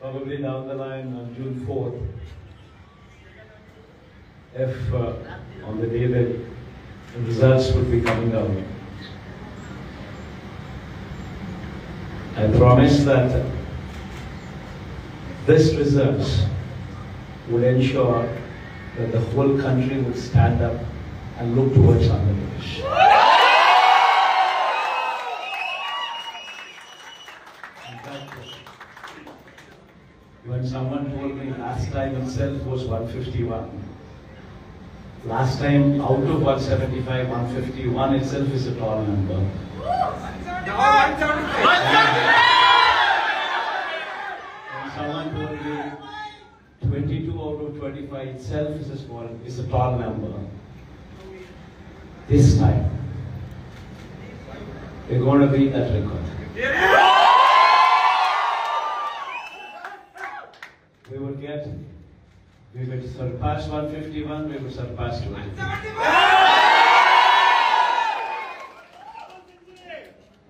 Probably down the line on June 4th, if uh, on the day that the results would be coming out, I promise that this results would ensure that the whole country would stand up and look towards Andhra Pradesh. In fact, When someone told me last time itself was 151, last time out of 175, 151 itself is a tall number. Someone told me 22 out of 25 itself is a small, is a tall number. This time, we're going to beat that record. We will get, we will surpass 151, we will surpass 250.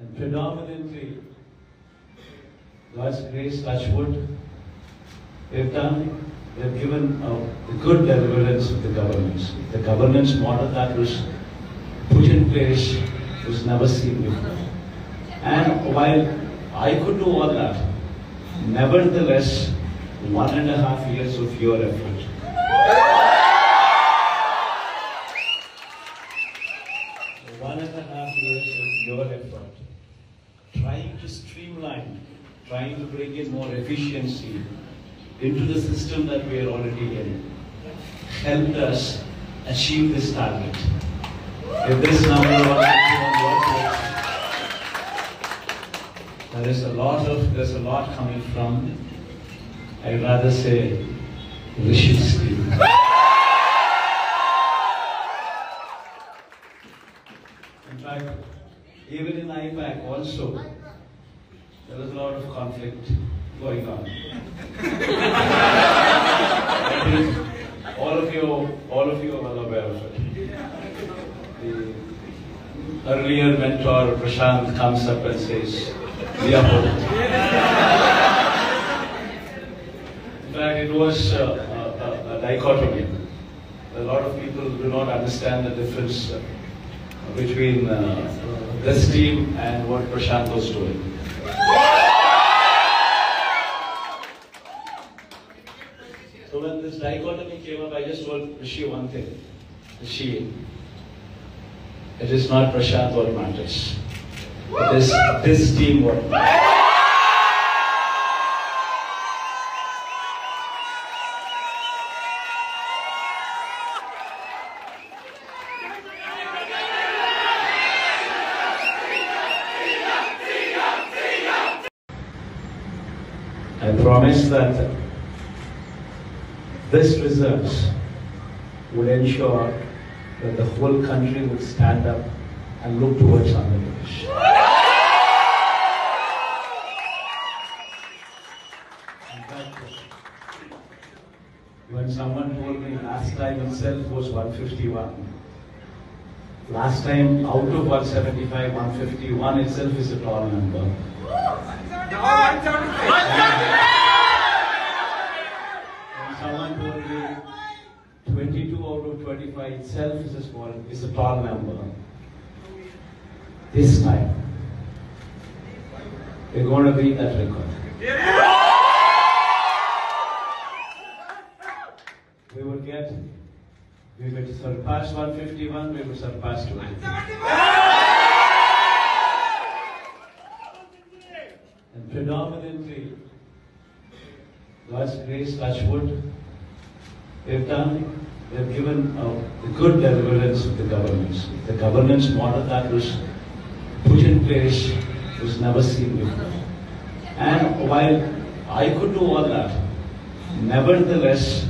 And predominantly, God's grace, Touchwood, they've done, they've given a, a good deliverance of the governance. The governance model that was put in place was never seen before. And while I could do all that, nevertheless, one and a half years of your effort. One and a half years of your effort, trying to streamline, trying to bring in more efficiency into the system that we are already in, helped us achieve this target. If this number was there is a lot of, there's a lot coming from, I'd rather say, Rishi's team. In fact, even in IPAC also, there was a lot of conflict going on. All of you, all of you are well aware of it. The earlier mentor Prashant comes up and says, "We are both." Fact, it was uh, a, a, a dichotomy. A lot of people do not understand the difference uh, between uh, this team and what Prashant was doing. So when this dichotomy came up, I just told Rishi one thing. Rishi, it is not Prashant what matters. It is this team what matters. I promise that this results would ensure that the whole country would stand up and look towards Andhra Pradesh. When someone told me last time itself was 151, last time out of 175, 151 itself is a tall number. Itself is a small, is a tall number. This time, we're going to beat that record. We will get, we will surpass 151, we will surpass 250. And predominantly, God's grace, Touchwood, they've done, they've given uh, a, a good deliverance of the governance. The governance model that was put in place was never seen before. And while I could do all that, nevertheless,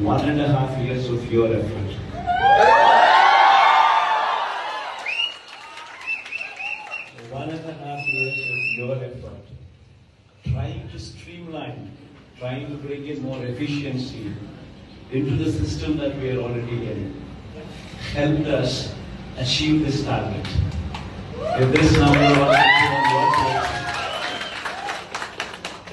one and a half years of your effort. One and a half years of your effort, trying to streamline, trying to bring in more efficiency into the system that we are already in, helped us achieve this target. If this number was